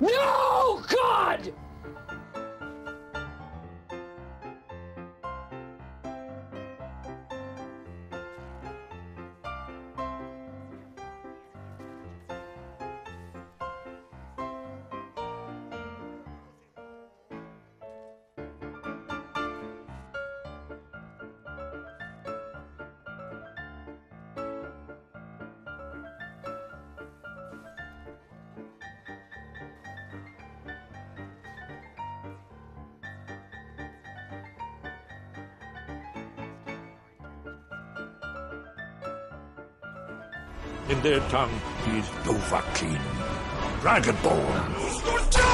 No! God! In their tongue, he is Dovahkiin, Dragonborn.